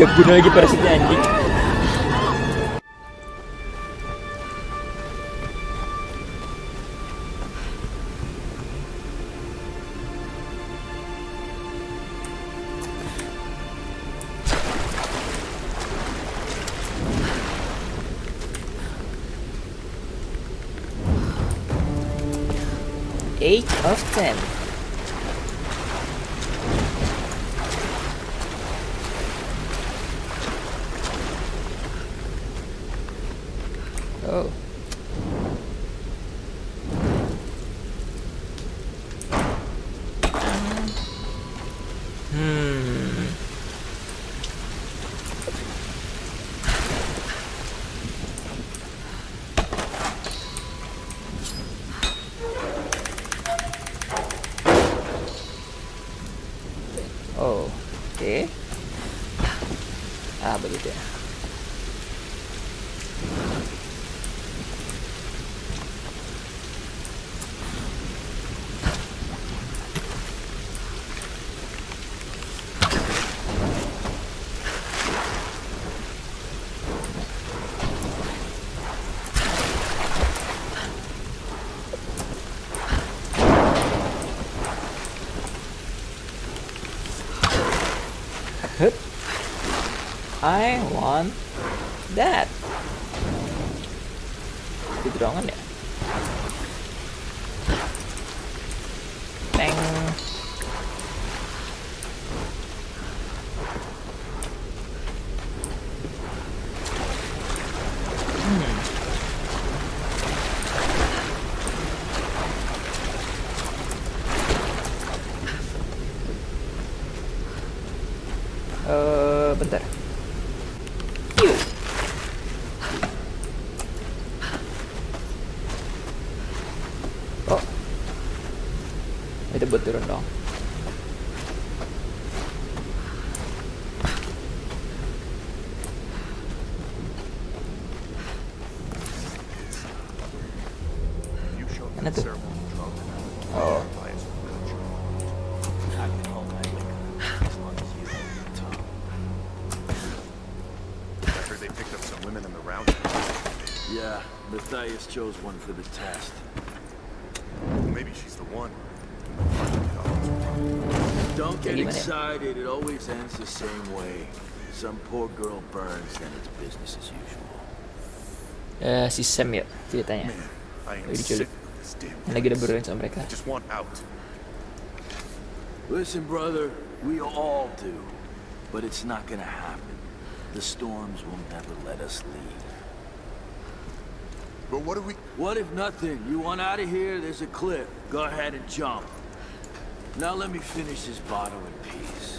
Gak guna lagi parasitnya anjing. I want that. Yeah, Mathias chose one for the test. Maybe she's the one. Don't get excited, it always ends the same way. Some poor girl burns, then it's business as usual. Eh, si Sam ya ceritanya. Man, I am Lagi sick diculik. of this damn Yang lagi ada place. sama mereka. Just want out. Listen, brother, we all do. But it's not gonna happen. The storms will never let us leave. But what do we... What if nothing? You want out of here? There's a cliff. Go ahead and jump. Now let me finish this bottle in peace.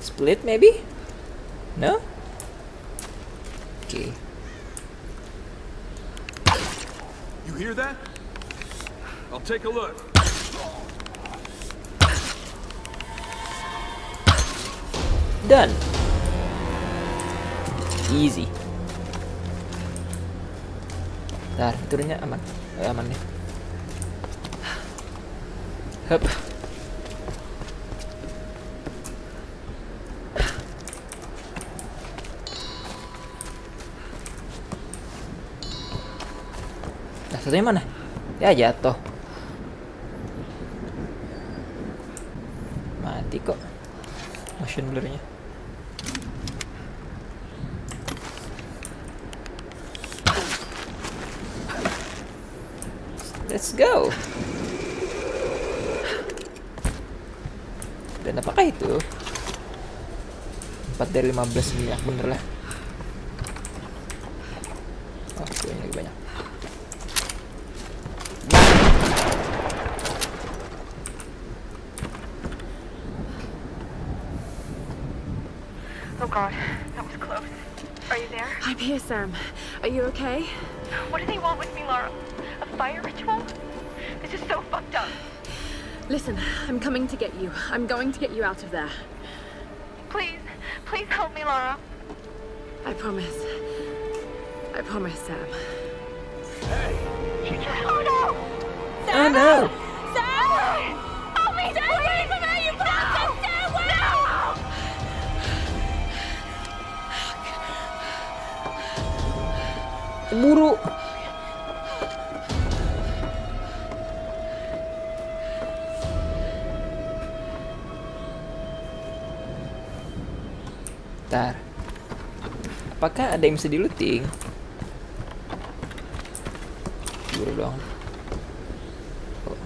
Split maybe? No? Oke. You hear that? I'll take a look. Done. Easy. Ntar, turunnya aman. Eh, aman nih. Hup. Nah, satunya mana? Ya jatuh. Mati kok. Motion blurnya. Go. Dan apakah itu? 4 dari 15 minyak bener lah. Oh, kuenya lagi banyak. Oh god, that was close. Are you there? I'm here, Sam. Are you okay? Listen, I'm coming to get you. I'm going to get you out of there. Please, please help me, Lara. I promise. I promise, Sam. Hey. Oh, no! Sam! Oh, no! Sam! Help me! Sam, please! Leave him out, you bastard! No! Sam, wait! No! Buru Ntar. Apakah ada yang bisa diluting? Buru dong. Oh.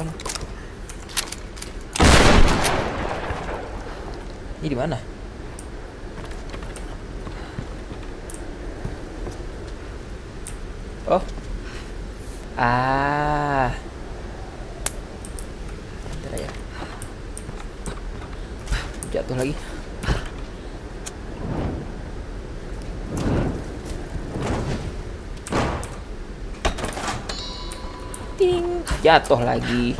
Oh. Ini di mana? Oh. Ah. Bentar ya. Jatuh lagi. Ting, jatuh lagi.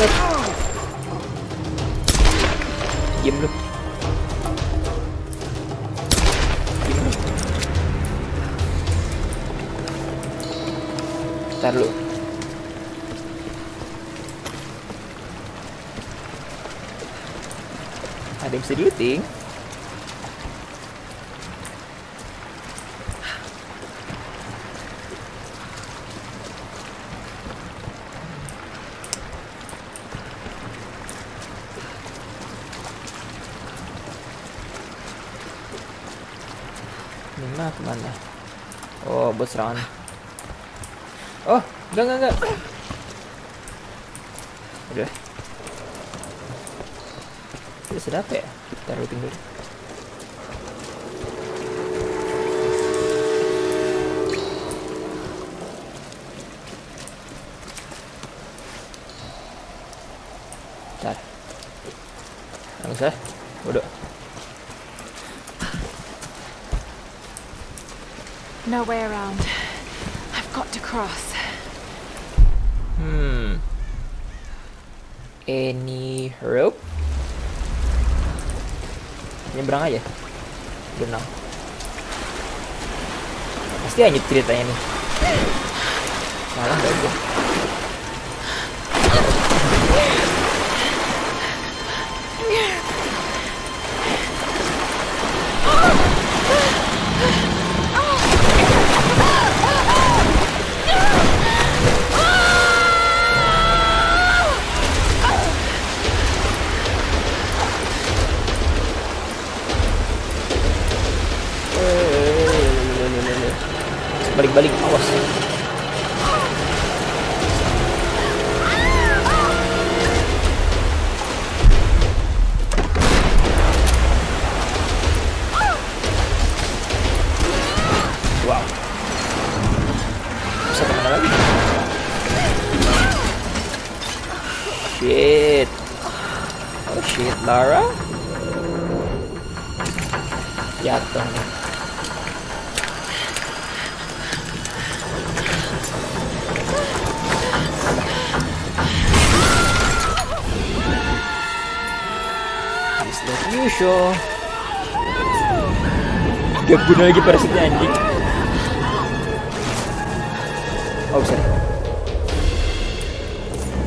lên dìm luôn tan lượng à, điểm xử lý tiện serangan. Oh, enggak, enggak, enggak. Udah. Ini sedap ya? Kita routing dulu. Bentar. Nggak No way around. I've got to cross. Hmm. Any rope? Nyebrang aja. Berenang. Pasti hanyut ceritanya nih. Salah nggak gue? Balik-balik, awas. Usual? Gak guna lagi parasitnya anjing. Oh bisa.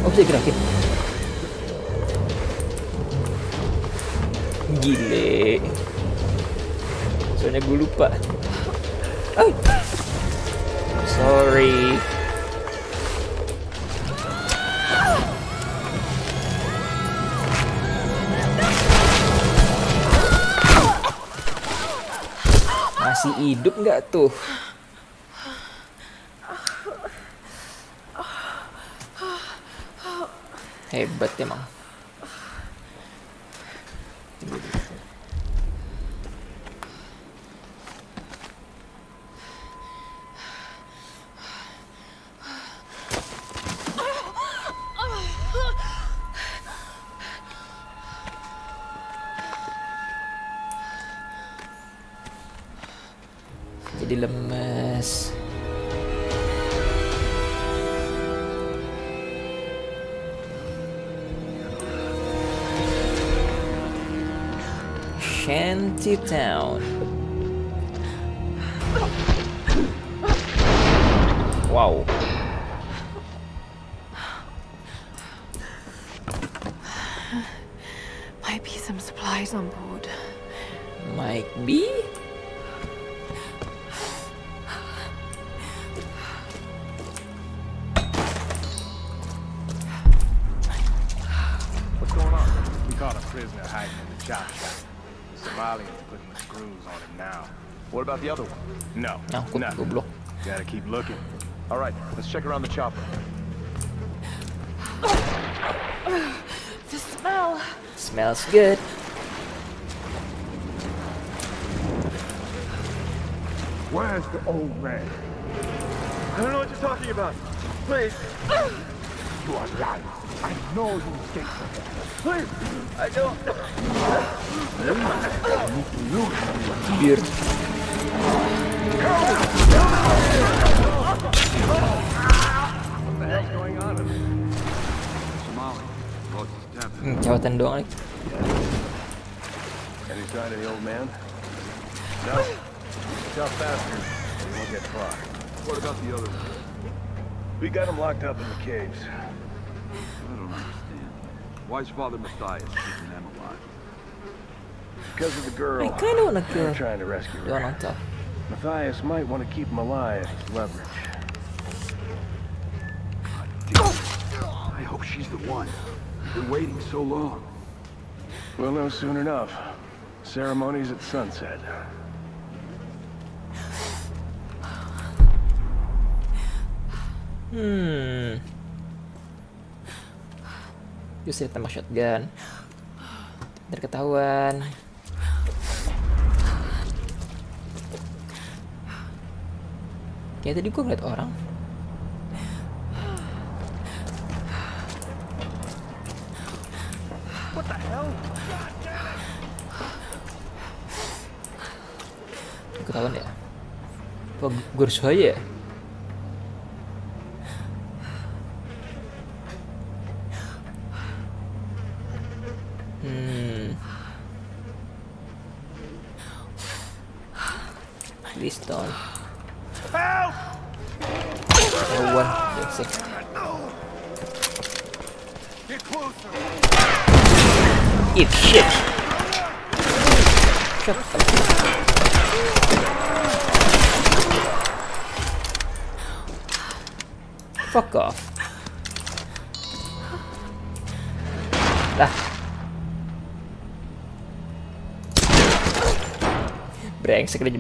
Oh bisa gerakin. Gile. Soalnya gue lupa. Oh. Sorry. Hidup nggak tuh? Hebat emang. Jadi lemes. Shanty Town. Wow. Might be some supplies on board. Might be. Other one? No, ah, Nyangkut nothing. goblok. Gotta keep looking. All right, let's check around the chopper. The smell! Smells good. Where's the old man? I don't know what you're talking about. Please. You are lying. I know you escaped from there. Please. I don't. Beer. What the hell's going on in there? Somali. Lost his temper. Hmm, jawatan doang nih. Any sign of the old man? No. Tell faster. We won't get far. What about the other one? We got him locked up in the caves. I don't understand. Why's Father Mathias keeping them alive? Because of the girl. I kinda wanna They're kill trying to rescue her. Donata. Mathias might want to keep him alive as leverage. I hope she's the one. Been waiting so long. We'll know soon enough. Ceremonies at sunset. Hmm. Justru tembak shotgun. Ntar ketahuan. Kayak tadi gua ngeliat orang. What the hell? Ketahuan ya? Apa gue harus bahaya ya?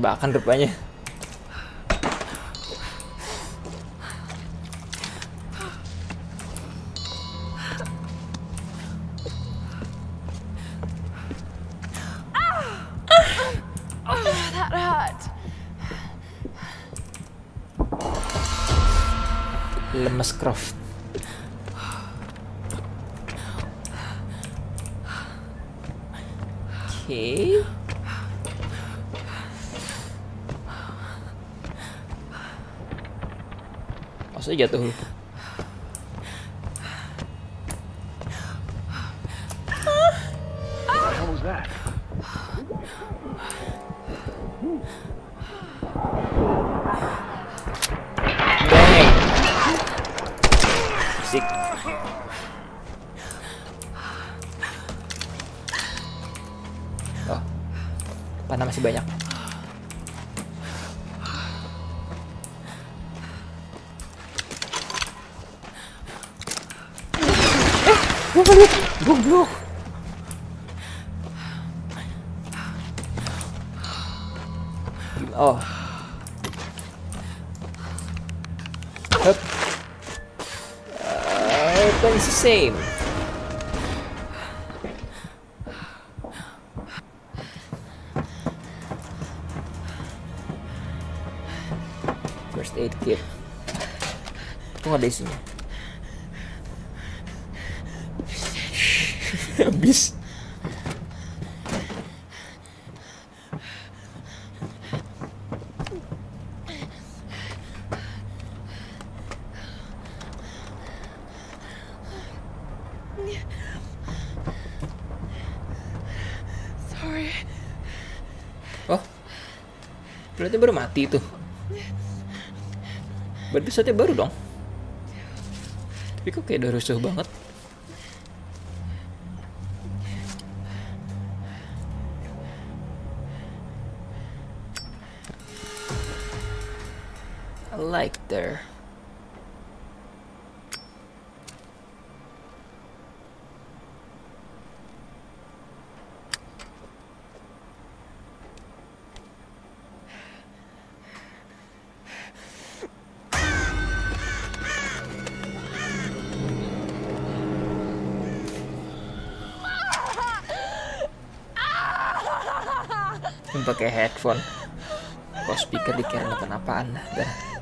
jebakan rupanya. Lemes Croft. Oke. Okay. sẽ giờ tôi Habis. Sorry. Oh. Berarti baru mati tuh. Berarti saatnya baru dong. Tapi kok kayak udah rusuh banget. There. Pakai headphone. Kok speaker dikira apaan dah.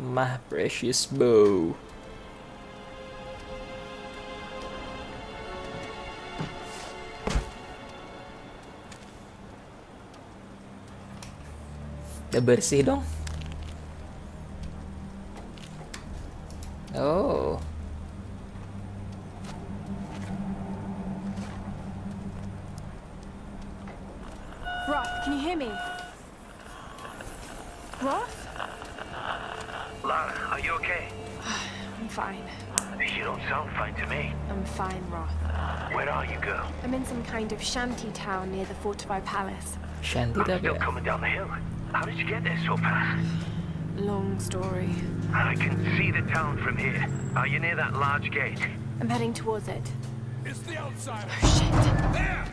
My precious bow. Udah bersih dong. Oh. Roth, can you hear me? Roth? Lara, are you okay? I'm fine. You don't sound fine to me. I'm fine, Roth. Where are you, girl? I'm in some kind of shanty town near the fortified palace. Shanty I'm tapi still coming down the hill. How did you get there so fast? Long story. I can see the town from here. Are you near that large gate? I'm heading towards it. It's the outsider. Oh, shit. There!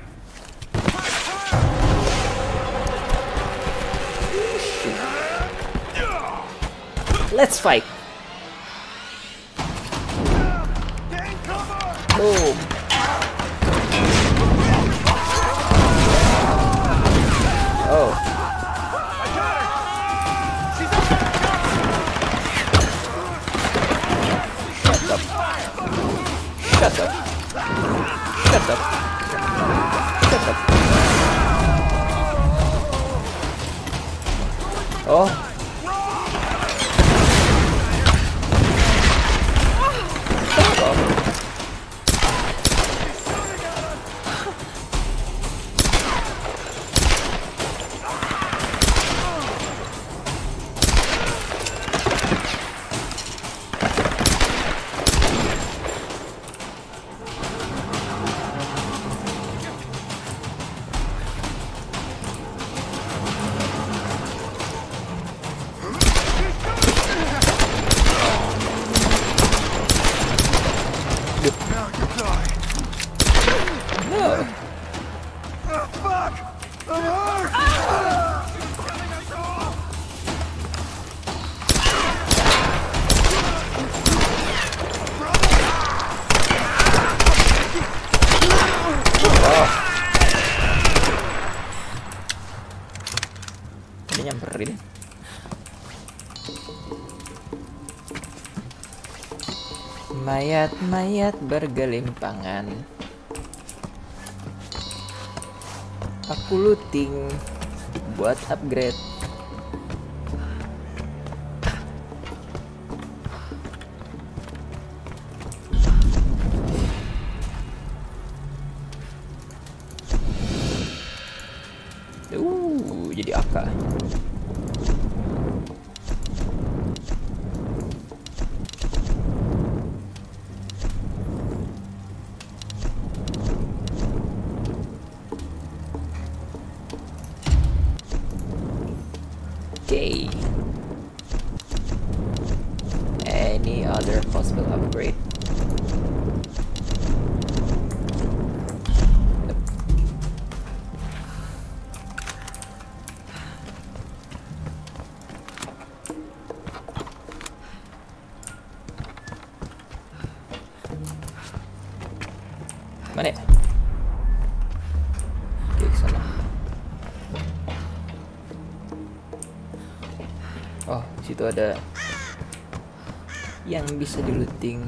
Let's fight. Gain cover! Boom. 어? Mayat-mayat bergelimpangan. Aku looting buat upgrade. Other possible upgrade? Oh, ada bisa diluting.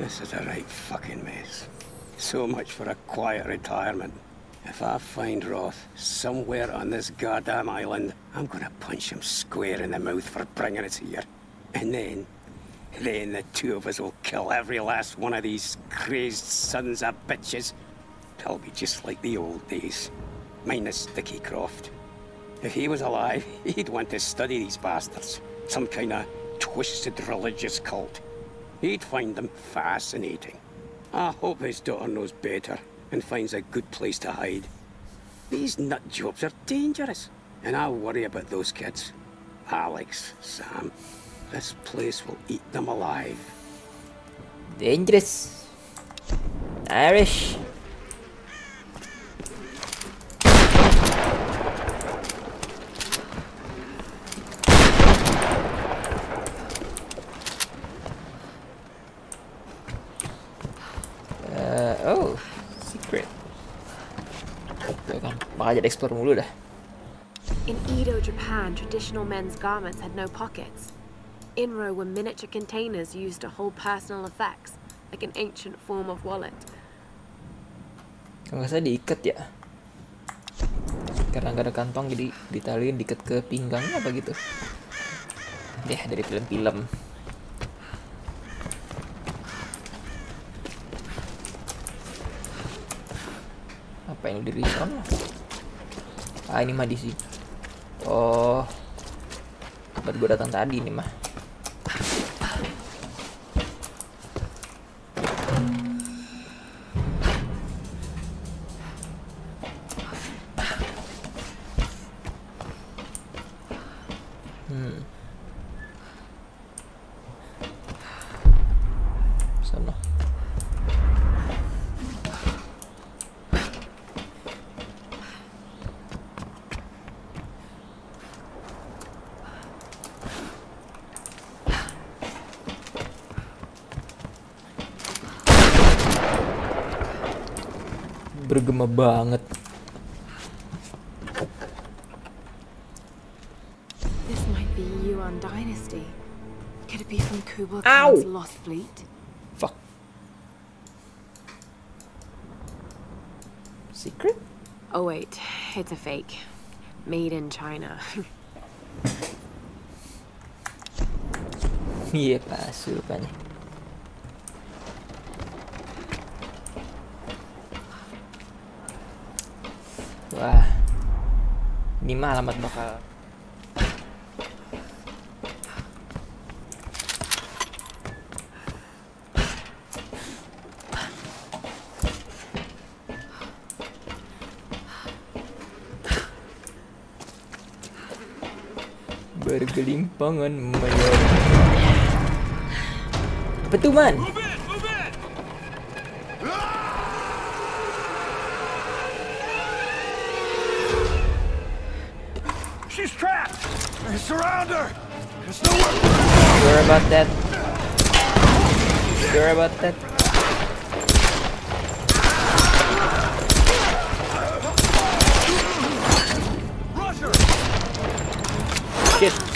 This is a right fucking mess. So much for a quiet retirement. If I find Roth somewhere on this goddamn island, I'm gonna punch him square in the mouth for bringing us here. And then, then the two of us will kill every last one of these crazed sons of bitches. It'll be just like the old days, minus Dickie Croft. If he was alive, he'd want to study these bastards. Some kind of twisted religious cult. He'd find them fascinating. I hope his daughter knows better and finds a good place to hide. These nut jobs are dangerous, and I worry about those kids. Alex, Sam, this place will eat them alive. Dangerous. Irish. Kan, makanya explore mulu dah. In Edo, Japan, traditional men's garments had no pockets. Inro were miniature containers used to hold personal effects, like an ancient form of wallet. Kalau salah diikat ya. Karena nggak ada kantong jadi ditaliin diikat ke pinggangnya apa gitu. Deh dari film-film. Apa yang di resound? Ah ini mah di sini. Oh, tempat gue datang tadi nih mah. Banget. This might be Yuan Dynasty. Could it be from Kublai Khan's lost fleet? Fuck. Secret? Oh wait, it's a fake. Made in China. Iya palsu rupanya. Wah. Ini mah alamat bakal bergelimpangan tu man? Sure about that? Sure about that? Shit.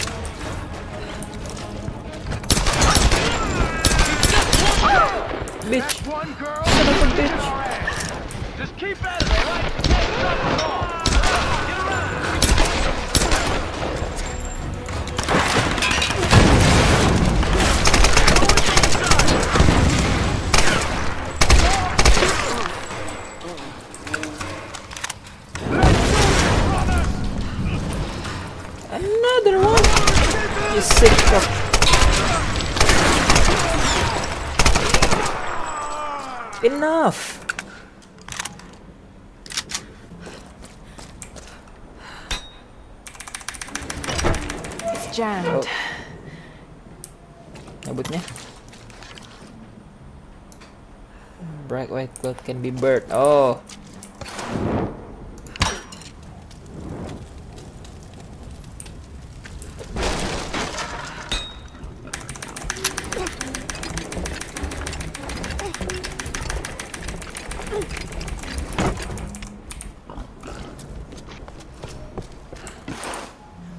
Cloth can be burnt. Oh.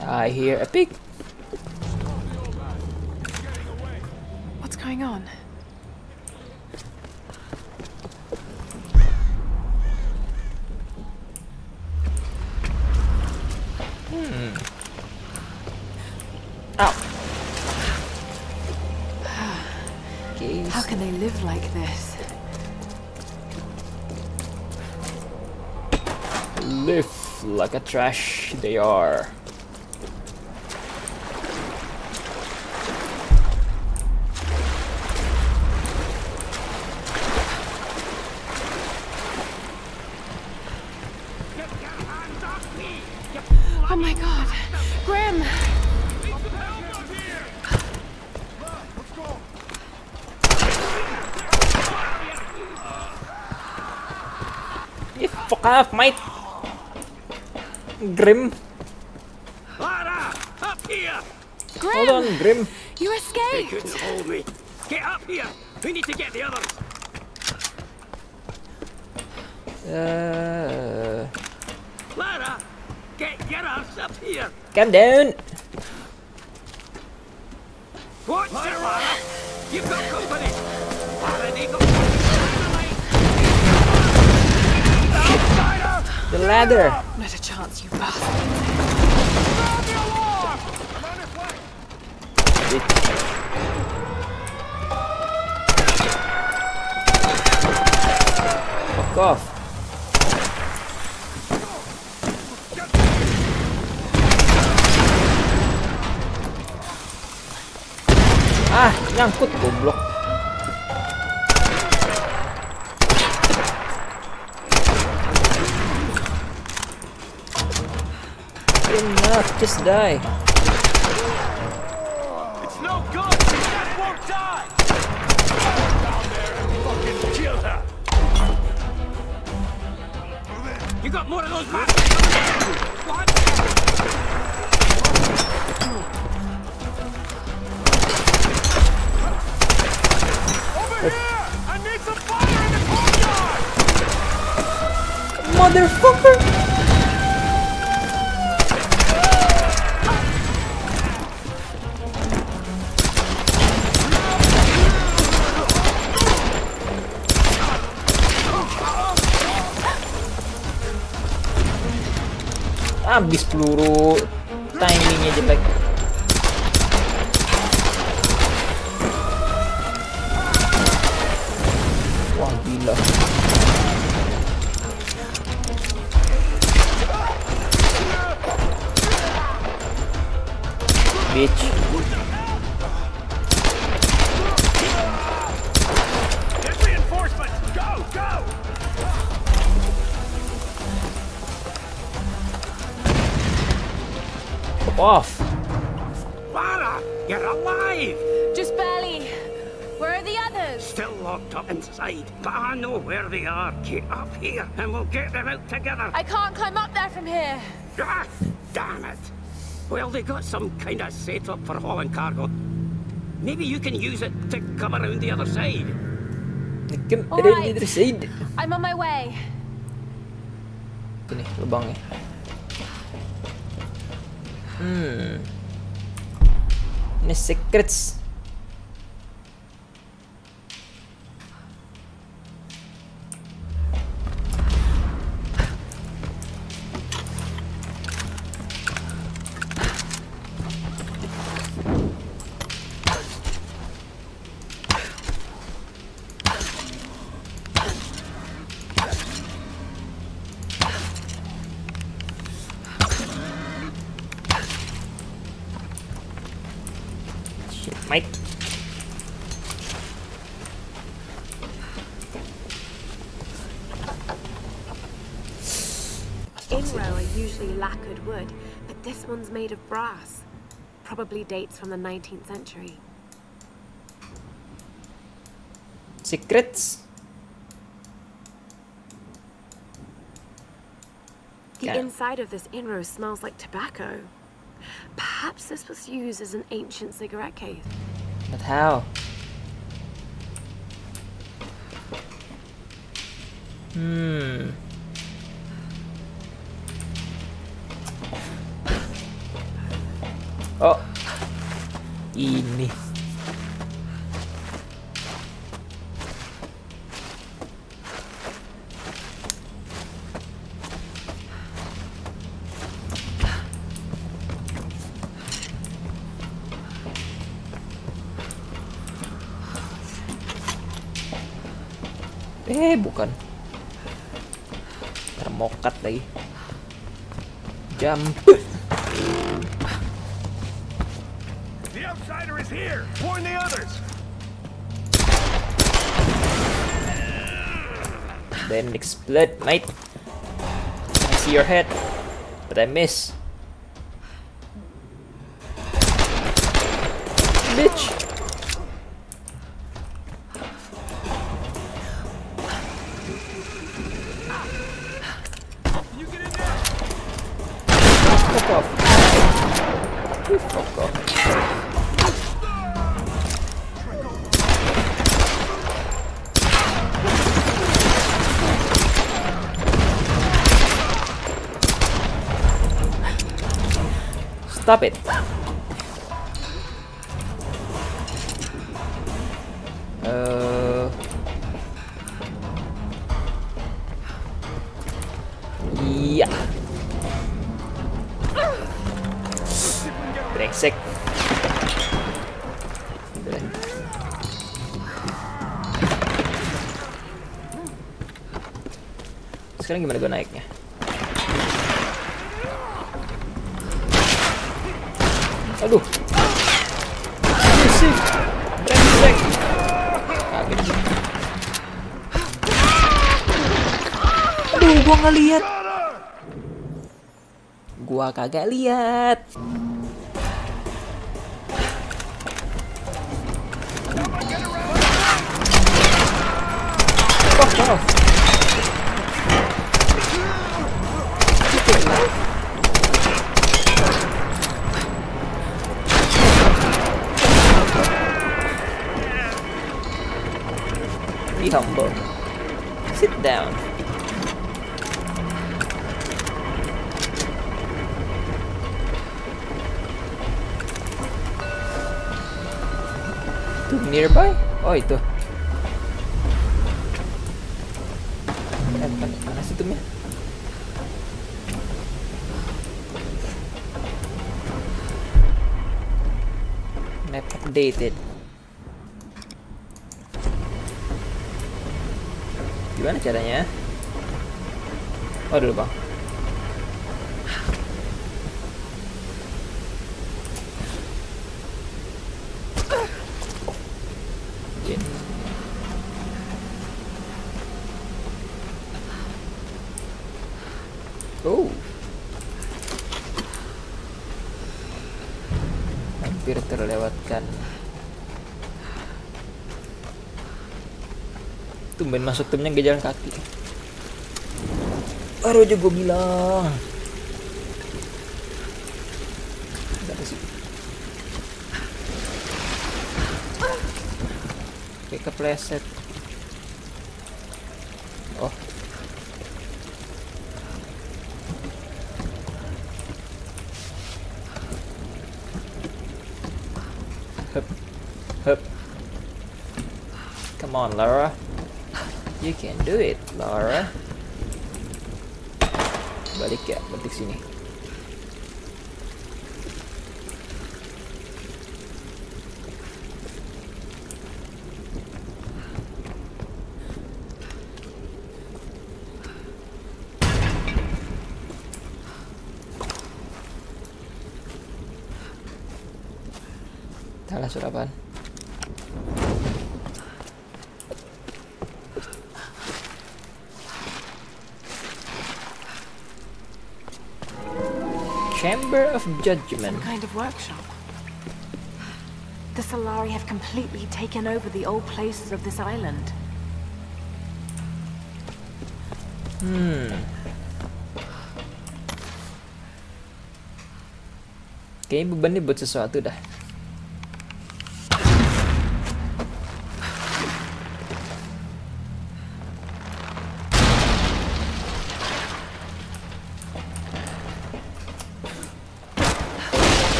I hear a pig. What's going on? Like this? live like a trash they are. Grim. Lara! Up here! Grim! Hold on, Grim. You They escaped! couldn't hold me. Get up here! We need to get the others. Uh, Lara! Get your ass up here! calm down. Watch it, Lara! You've got company! Lara, The ladder. Fuck off. Ah, nyangkut goblok. Enough, just die. It's no good! That won't die! Down there and fucking kill her! You got more of those bastards? What? Over here! I need some fire in the courtyard! Motherfucker! Habis peluru timingnya jelek. And we'll get them out together. I can't climb up there from here. Ah, damn it! Well, they got some kind of setup for hauling cargo. Maybe you can use it to come around the other side. Come All around right. the other side. I'm on my way. Itu nih lubangnya. Hmm. Ini secrets. Made of brass. Probably dates from the 19th century. Secrets. The Okay. inside of this Inro smells like tobacco. Perhaps this was used as an ancient cigarette case. But how? Hmm. Oh. Ini. Eh, bukan. Termokat lagi. Jump. Then explode, mate. I see your head, but I miss. Bitch. Fuck off. You fuck off. Stop it. Kagak lihat. Off. Be humble. Sit down. Nearby? Oh itu. Eh. Mana sih tumnya? Map updated. Gimana caranya? Oh dulu bang. tumben masuk timnya gak jalan kaki. Baru aja gue bilang. Apa sih. Oke kepleset. Oh. Come on, Lara. You can do it, Laura. Balik ya, balik sini. Salah surat of Judgment. Some kind of workshop. The Solarii have completely taken over the old places of this island. Hmm. Kayaknya beban nih buat sesuatu dah.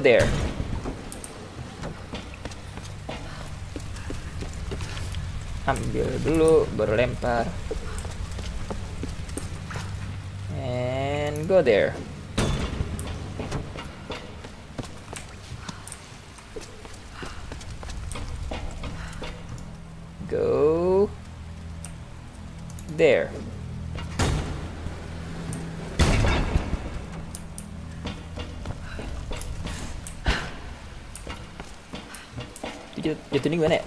There. Ambil dulu, baru lempar. And go there. Go there. Itu jat- jatuh ni gimana ya?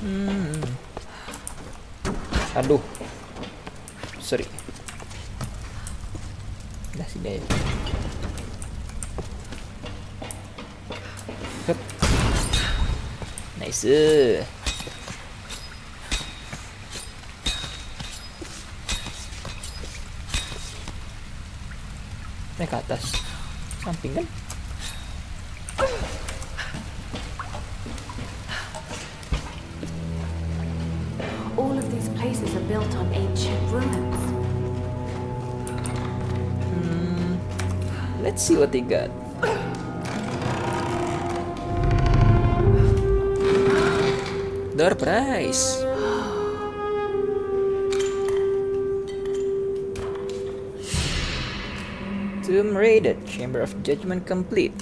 Hmm. Aduh. Sorry. Dah sini aja. Nice. Naik ke atas. Samping kan? All of these places are built on ancient ruins. Hmm. Let's see what they got. Door prize. Tomb raided. Chamber of Judgment complete.